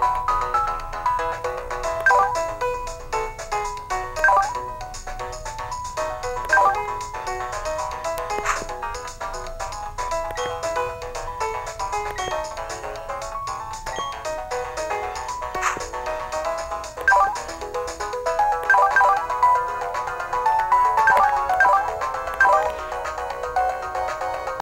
Bye.